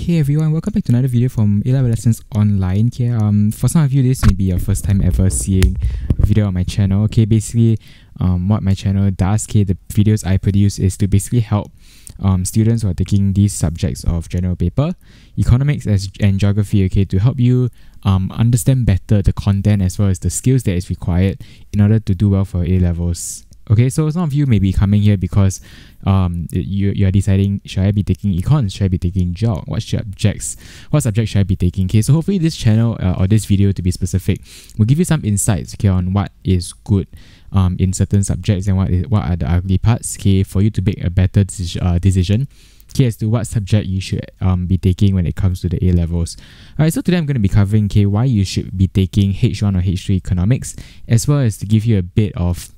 hey everyone, welcome back to another video from A Level Lessons Online. Okay, um, for some of you, this may be your first time ever seeing a video on my channel. Okay, basically, um, what my channel does, okay, the videos I produce is to basically help um, students who are taking these subjects of general paper, economics as, and geography, okay, to help you um, understand better the content as well as the skills that is required in order to do well for A levels. Okay, so some of you may be coming here because um you you are deciding should I be taking econ, should I be taking geog, what subjects, what subject should I be taking? Okay, so hopefully this channel uh, or this video to be specific will give you some insights okay on what is good um in certain subjects and what is what are the ugly parts okay for you to make a better decision, uh, decision okay, as to what subject you should um, be taking when it comes to the A levels. Alright, so today I'm going to be covering okay, why you should be taking H1 or H3 economics, as well as to give you a bit of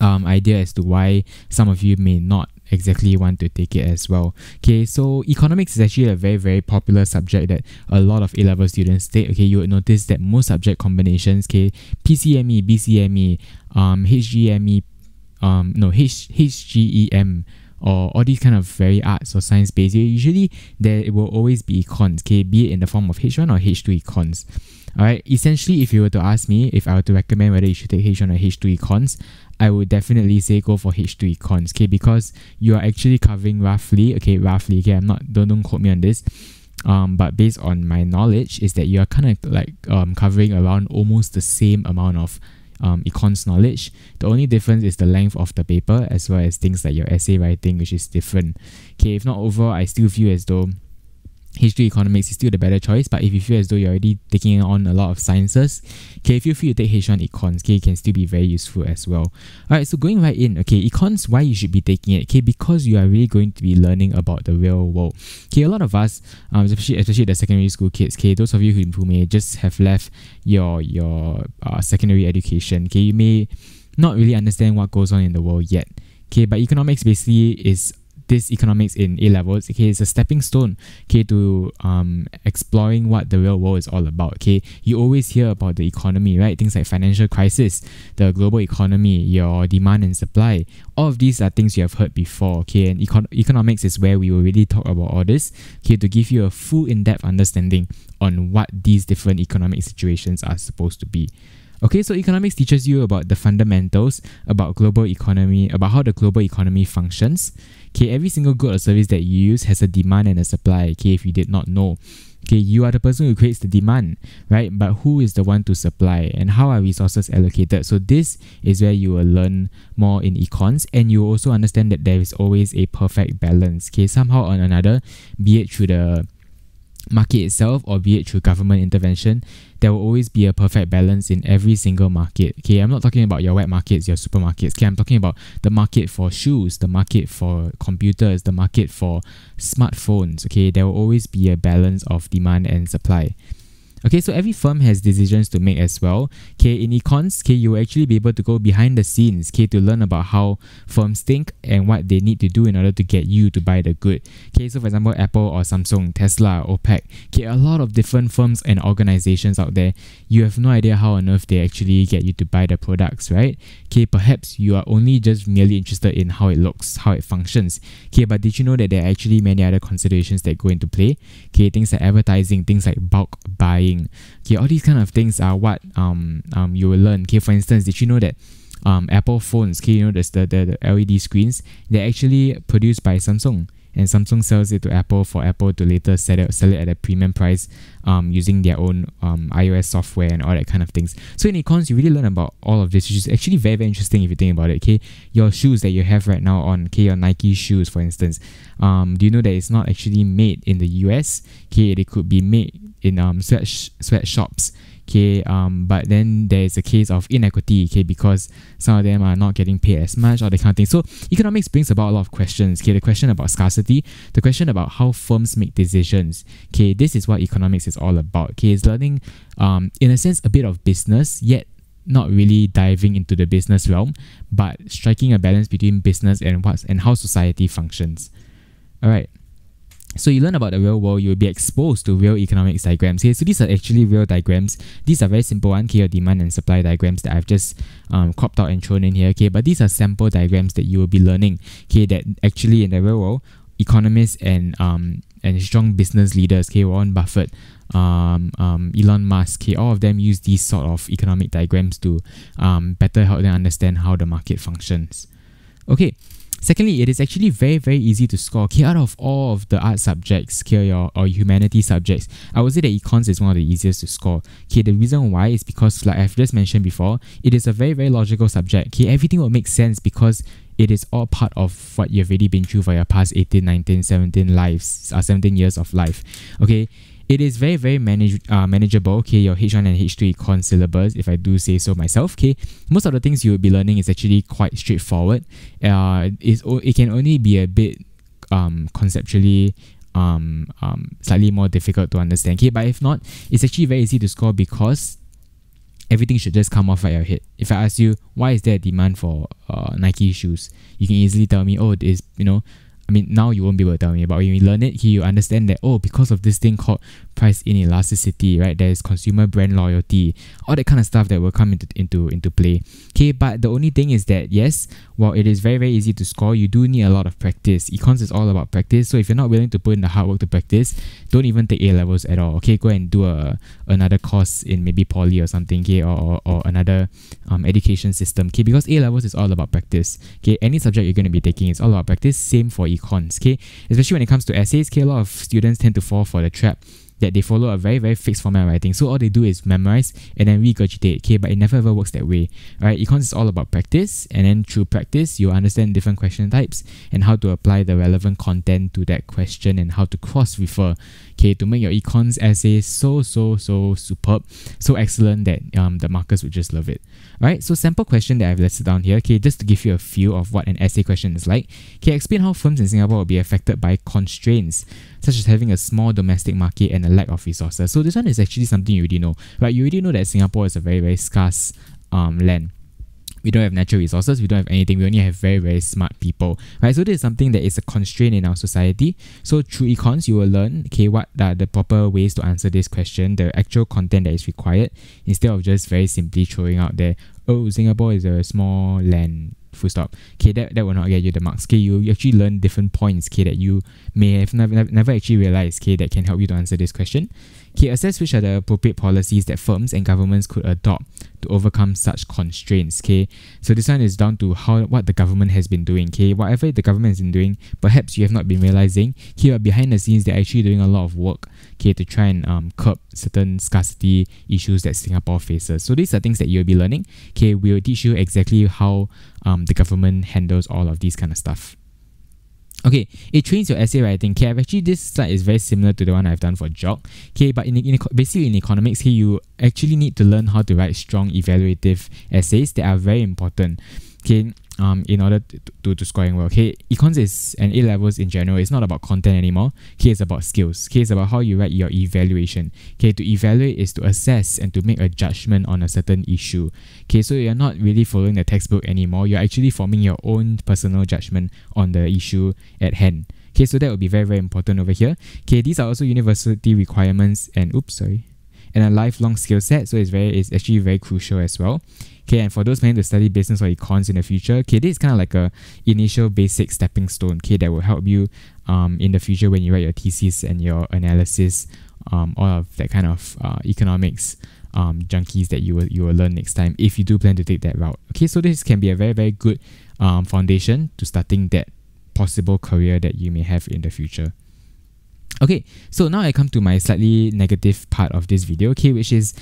um, idea as to why some of you may not exactly want to take it as well. Okay, so economics is actually a very, very popular subject that a lot of A-level students take. Okay, you would notice that most subject combinations, okay, PCME, BCME, um, HGME, um, no, H, HGEM, or all these kind of very arts or science based, usually there will always be econs, okay, be it in the form of H1 or H2 econs. Alright, essentially, if you were to ask me if I were to recommend whether you should take H1 or H2 econs, I would definitely say go for H2 econs, okay, because you are actually covering roughly, okay, roughly, okay, I'm not, don't, don't quote me on this, um, but based on my knowledge, is that you are kind of like um, covering around almost the same amount of um, econs knowledge. The only difference is the length of the paper as well as things like your essay writing, which is different. Okay, if not overall, I still feel as though H2 economics is still the better choice, but if you feel as though you're already taking on a lot of sciences, okay, if you feel you take H1 econs, okay, it can still be very useful as well. Alright, so going right in, okay, econs, why you should be taking it, okay, because you are really going to be learning about the real world. Okay, a lot of us, um, especially, especially the secondary school kids, okay, those of you who, who may just have left your, your uh, secondary education, okay, you may not really understand what goes on in the world yet. Okay, but economics basically is this economics in A levels, okay, it's a stepping stone, okay, to um exploring what the real world is all about. Okay, you always hear about the economy, right? Things like financial crisis, the global economy, your demand and supply. All of these are things you have heard before. Okay, and econ- economics is where we will really talk about all this. Okay, to give you a full in-depth understanding on what these different economic situations are supposed to be. Okay, so economics teaches you about the fundamentals, about global economy, about how the global economy functions. Okay, every single good or service that you use has a demand and a supply. Okay, if you did not know. Okay, you are the person who creates the demand, right? But who is the one to supply and how are resources allocated? So this is where you will learn more in econs and you also understand that there is always a perfect balance. Okay, somehow or another, be it through the market itself or be it through government intervention, there will always be a perfect balance in every single market. Okay, I'm not talking about your wet markets, your supermarkets. Okay, I'm talking about the market for shoes, the market for computers, the market for smartphones. Okay, there will always be a balance of demand and supply. Okay, so every firm has decisions to make as well. Okay, in econs, okay, you will actually be able to go behind the scenes, okay, to learn about how firms think and what they need to do in order to get you to buy the good. Okay, so for example, Apple or Samsung, Tesla, OPEC, okay, a lot of different firms and organizations out there. You have no idea how on earth they actually get you to buy the products, right? Okay, perhaps you are only just merely interested in how it looks, how it functions. Okay, but did you know that there are actually many other considerations that go into play? Okay, things like advertising, things like bulk buying Okay, all these kind of things are what um, um you will learn. Okay, for instance, did you know that um Apple phones, okay, you know the, the, the LED screens, they're actually produced by Samsung and Samsung sells it to Apple for Apple to later sell it, sell it at a premium price um, using their own um, iOS software and all that kind of things. So in econs, you really learn about all of this, which is actually very, very interesting if you think about it. Okay, your shoes that you have right now on, okay, your Nike shoes, for instance, um, do you know that it's not actually made in the US? Okay, they could be made in um sweat sweatshops okay um but then there is a case of inequity okay because some of them are not getting paid as much or that kind of thing. So economics brings about a lot of questions okay. The question about scarcity the question about how firms make decisions okay. This is what economics is all about okay. It's learning um in a sense a bit of business yet not really diving into the business realm but striking a balance between business and what's and how society functions. All right so you learn about the real world, you'll be exposed to real economics diagrams. Okay, so these are actually real diagrams. These are very simple one, okay, your demand and supply diagrams that I've just um, cropped out and thrown in here. Okay, but these are sample diagrams that you will be learning. Okay, that actually in the real world economists and um and strong business leaders, okay, Warren Buffett, um, um, Elon Musk, okay, all of them use these sort of economic diagrams to um, better help them understand how the market functions. Okay, Secondly, it is actually very, very easy to score. Okay, out of all of the art subjects, okay, or, or humanity subjects, I would say that econs is one of the easiest to score. Okay, the reason why is because, like I've just mentioned before, it is a very, very logical subject. Okay, everything will make sense because it is all part of what you've already been through for your past 18, 19, 17 lives, uh, 17 years of life. Okay, it is very, very manage, uh, manageable, okay, your H1 and H2 econ syllabus, if I do say so myself, okay. Most of the things you will be learning is actually quite straightforward. Uh, it's, it can only be a bit um, conceptually um, um, slightly more difficult to understand, okay. But if not, it's actually very easy to score because everything should just come off at your head. If I ask you, why is there a demand for uh, Nike shoes? You can easily tell me, oh, it is, you know, I mean, now you won't be able to tell me, but when you learn it, you understand that, oh, because of this thing called price inelasticity, right? There's consumer brand loyalty, all that kind of stuff that will come into, into, into play. Okay, but the only thing is that, yes, while it is very, very easy to score, you do need a lot of practice. Econs is all about practice. So if you're not willing to put in the hard work to practice, don't even take A levels at all. Okay, go and do a another course in maybe poly or something, okay, or, or, or another um, education system. Okay, because A levels is all about practice. Okay, any subject you're going to be taking is all about practice. Same for econs. Okay, especially when it comes to essays. Okay, a lot of students tend to fall for the trap that they follow a very very fixed format of writing. So all they do is memorize and then regurgitate. Okay, but it never ever works that way. Right? Econs is all about practice, and then through practice you understand different question types and how to apply the relevant content to that question and how to cross refer. Okay, to make your econs essay so so so superb, so excellent that um the markers would just love it. Right? So sample question that I've listed down here. Okay, just to give you a feel of what an essay question is like. Okay, explain how firms in Singapore will be affected by constraints such as having a small domestic market and a lack of resources. So this one is actually something you already know, right? You already know that Singapore is a very, very scarce um, land we don't have natural resources, we don't have anything, we only have very, very smart people, right? So this is something that is a constraint in our society. So through econs, you will learn, okay, what are the proper ways to answer this question, the actual content that is required, instead of just very simply throwing out there, oh, Singapore is a small land, full stop. Okay, that, that will not get you the marks. Okay, you actually learn different points, okay, that you may have never, never actually realized, okay, that can help you to answer this question. Okay, assess which are the appropriate policies that firms and governments could adopt to overcome such constraints. Okay, so this one is down to how what the government has been doing. Okay, whatever the government has been doing, perhaps you have not been realizing. Here, behind the scenes, they're actually doing a lot of work. Okay, to try and um, curb certain scarcity issues that Singapore faces. So these are things that you'll be learning. Okay, we'll teach you exactly how um, the government handles all of these kind of stuff. Okay, it trains your essay writing. Okay, actually this slide is very similar to the one I've done for geog. Okay, but in, in basically in economics, here you actually need to learn how to write strong evaluative essays that are very important. Okay, um, in order to, to, to scoring well. Okay, econs is and A levels in general. It's not about content anymore. Okay, it's about skills. Okay, it's about how you write your evaluation. Okay, to evaluate is to assess and to make a judgment on a certain issue. Okay, so you're not really following the textbook anymore. You're actually forming your own personal judgment on the issue at hand. Okay, so that would be very very important over here. Okay, these are also university requirements and oops sorry, and a lifelong skill set. So it's very it's actually very crucial as well. Okay, and for those planning to study business or econs in the future, okay, this is kind of like a initial basic stepping stone, okay, that will help you um, in the future when you write your thesis and your analysis, um, all of that kind of uh, economics um, junkies that you will you will learn next time if you do plan to take that route. Okay, so this can be a very very good um, foundation to starting that possible career that you may have in the future. Okay, so now I come to my slightly negative part of this video, okay, which is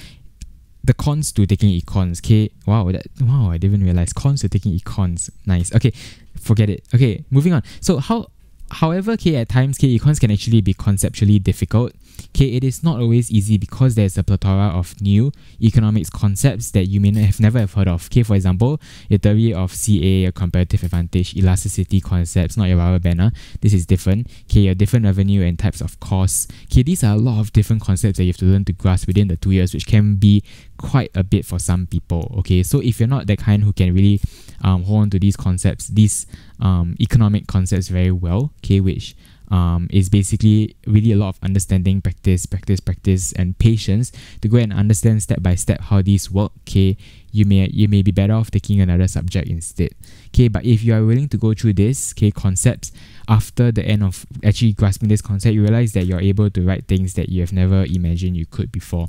the cons to taking econs. Okay, wow, that wow, I didn't realize cons to taking econs. Nice. Okay, forget it. Okay, moving on. So how However, okay, at times, okay, econs can actually be conceptually difficult. Okay, it is not always easy because there's a plethora of new economics concepts that you may have never have heard of. Okay, for example, the theory of CA, comparative advantage, elasticity concepts, not your rubber banner. This is different. Okay, your different revenue and types of costs. Okay, these are a lot of different concepts that you have to learn to grasp within the two years, which can be quite a bit for some people. Okay, so if you're not that kind who can really um, hold on to these concepts, these um, economic concepts very well, okay, which um, is basically really a lot of understanding, practice, practice, practice, and patience to go and understand step by step how these work. Okay, you may you may be better off taking another subject instead. Okay, but if you are willing to go through this okay concepts after the end of actually grasping this concept, you realize that you're able to write things that you have never imagined you could before.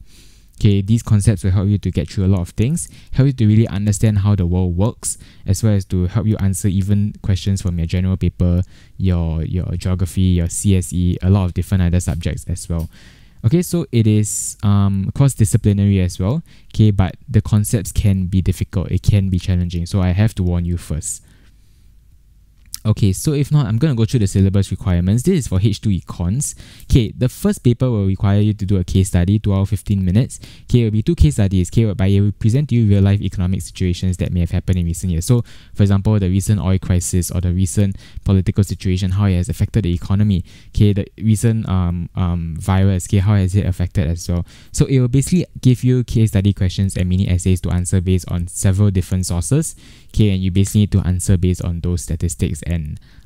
Okay, these concepts will help you to get through a lot of things, help you to really understand how the world works, as well as to help you answer even questions from your general paper, your your geography, your CSE, a lot of different other subjects as well. Okay, so it is um cross disciplinary as well. Okay, but the concepts can be difficult, it can be challenging. So I have to warn you first. Okay, so if not, I'm going to go through the syllabus requirements. This is for H2 Econs. Okay, the first paper will require you to do a case study, 2 hours 15 minutes. Okay, it will be two case studies. Okay, whereby it will present to you real life economic situations that may have happened in recent years. So, for example, the recent oil crisis or the recent political situation, how it has affected the economy. Okay, the recent um, um, virus, okay, how has it affected as well. So, it will basically give you case study questions and mini essays to answer based on several different sources. Okay, and you basically need to answer based on those statistics and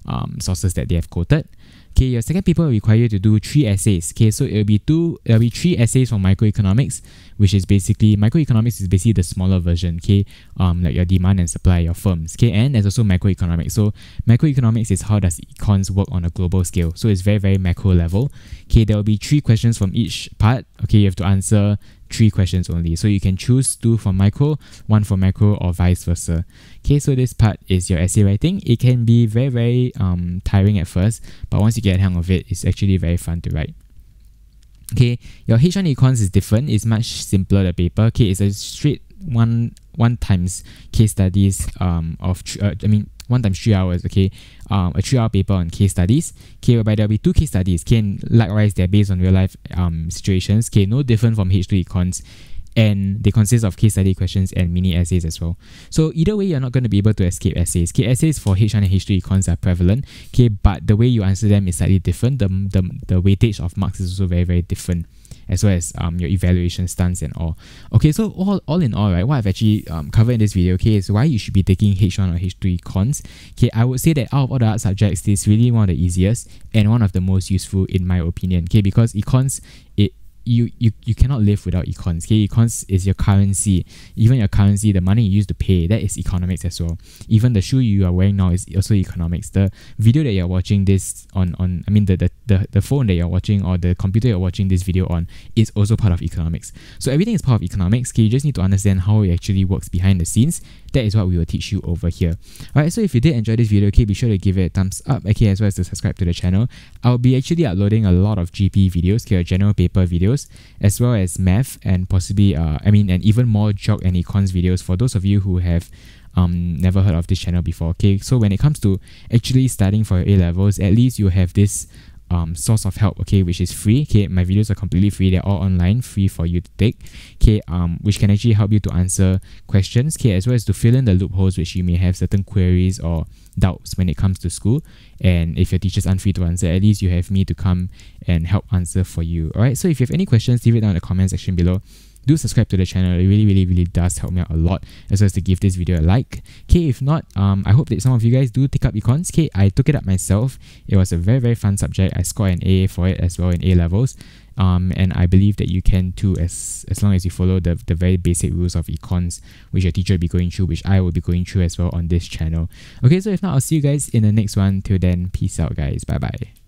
um, sources that they have quoted. Okay, your second paper will require you to do three essays. Okay, so it'll be two, it'll be three essays from microeconomics, which is basically microeconomics is basically the smaller version. Okay, um, like your demand and supply, your firms. Okay, and there's also macroeconomics. So macroeconomics is how does econs work on a global scale. So it's very very macro level. Okay, there will be three questions from each part. Okay, you have to answer three questions only. So you can choose two for micro, one for macro, or vice versa. Okay, so this part is your essay writing. It can be very, very um, tiring at first, but once you get hang of it, it's actually very fun to write. Okay, your H1 Econs is different. It's much simpler, the paper. Okay, it's a straight one one times case studies um of uh, I mean one times three hours, okay, um, a three hour paper on case studies, okay, whereby there'll be two case studies, okay, likewise they're based on real life um, situations, okay, no different from H2 Econs, and they consist of case study questions and mini essays as well. So either way, you're not going to be able to escape essays. Okay, essays for H1 and H2 econs are prevalent, okay, but the way you answer them is slightly different. The, the, the weightage of marks is also very, very different as well as um, your evaluation stance and all. Okay, so all, all in all, right, what I've actually um, covered in this video, okay, is why you should be taking H1 or H2 econs. Okay, I would say that out of all the art subjects, this is really one of the easiest and one of the most useful in my opinion. Okay, because econs, it you, you you cannot live without econs. Okay, econs is your currency. Even your currency, the money you use to pay, that is economics as well. Even the shoe you are wearing now is also economics. The video that you're watching this on on I mean the the, the, the phone that you're watching or the computer you're watching this video on is also part of economics. So everything is part of economics. Okay, you just need to understand how it actually works behind the scenes. That is what we will teach you over here. Alright, so if you did enjoy this video, okay, be sure to give it a thumbs up, okay, as well as to subscribe to the channel. I'll be actually uploading a lot of GP videos, okay, general paper videos videos, as well as math and possibly, uh, I mean, and even more geog and econs videos for those of you who have um, never heard of this channel before. Okay, so when it comes to actually studying for your A levels, at least you have this um, source of help, okay, which is free. Okay, my videos are completely free. They're all online, free for you to take. Okay, um, which can actually help you to answer questions. Okay, as well as to fill in the loopholes which you may have certain queries or doubts when it comes to school. And if your teachers aren't free to answer, at least you have me to come and help answer for you. Alright, so if you have any questions, leave it down in the comment section below do subscribe to the channel. It really, really, really does help me out a lot, as well as to give this video a like. Okay, if not, um, I hope that some of you guys do take up econs. Okay, I took it up myself. It was a very, very fun subject. I scored an A for it as well in A levels. Um, and I believe that you can too as as long as you follow the, the very basic rules of econs which your teacher will be going through which I will be going through as well on this channel. Okay so if not I'll see you guys in the next one. Till then peace out guys bye bye.